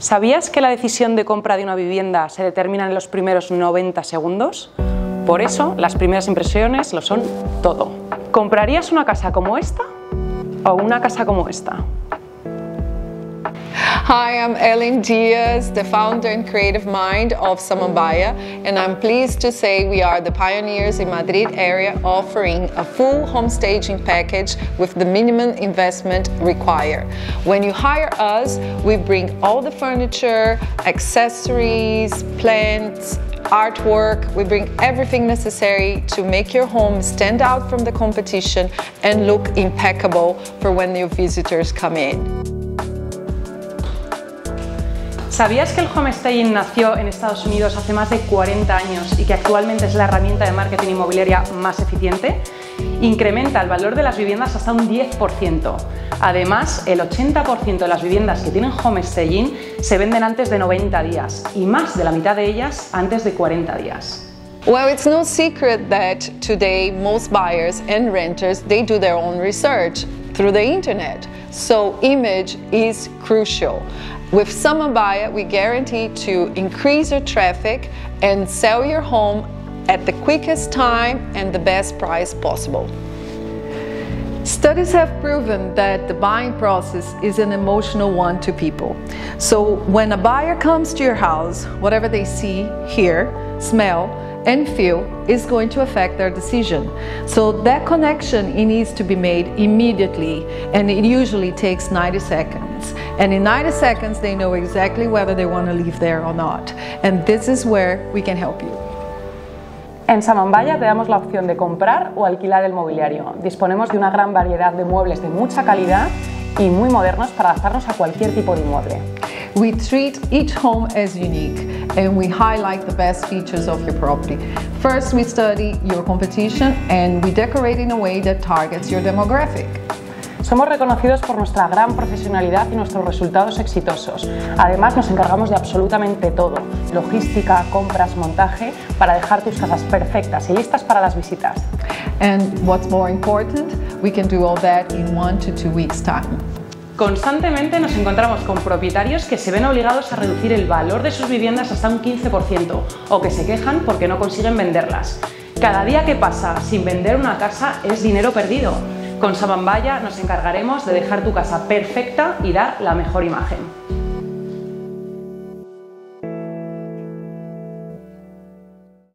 ¿Sabías que la decisión de compra de una vivienda se determina en los primeros 90 segundos? Por eso, las primeras impresiones lo son todo. ¿Comprarías una casa como esta o una casa como esta? Hi, I'm Ellen Diaz, the founder and creative mind of Samambaia, and I'm pleased to say we are the pioneers in Madrid area offering a full home staging package with the minimum investment required. When you hire us, we bring all the furniture, accessories, plants, artwork. We bring everything necessary to make your home stand out from the competition and look impeccable for when new visitors come in. ¿Sabías que el homestaying nació en Estados Unidos hace más de 40 años y que actualmente es la herramienta de marketing inmobiliaria más eficiente? Incrementa el valor de las viviendas hasta un 10%. Además, el 80% de las viviendas que tienen homestaying se venden antes de 90 días y más de la mitad de ellas antes de 40 días. Well, it's no secret that today most buyers and renters they do their own research through the internet. So image is crucial. With Samambaia, we guarantee to increase your traffic and sell your home at the quickest time and the best price possible. Studies have proven that the buying process is an emotional one to people. So when a buyer comes to your house, whatever they see, hear, smell, and feel is going to affect their decision. So that connection it needs to be made immediately and it usually takes 90 seconds. And in 90 seconds, they know exactly whether they want to live there or not. And this is where we can help you. En Samambaia te damos la opción de comprar o alquilar el mobiliario. Disponemos de una gran variedad de muebles de mucha calidad y muy modernos para adaptarnos a cualquier tipo de inmueble. We treat each home as unique and we highlight the best features of your property. First, we study your competition and we decorate in a way that targets your demographic. Somos reconocidos por nuestra gran profesionalidad y nuestros resultados exitosos. Además, nos encargamos de absolutamente todo, logística, compras, montaje, para dejar tus casas perfectas y listas para las visitas. And what's more important, we can do all that in one to two weeks time. Constantemente nos encontramos con propietarios que se ven obligados a reducir el valor de sus viviendas hasta un 15% o que se quejan porque no consiguen venderlas. Cada día que pasa sin vender una casa es dinero perdido. Con Samambaya nos encargaremos de dejar tu casa perfecta y dar la mejor imagen.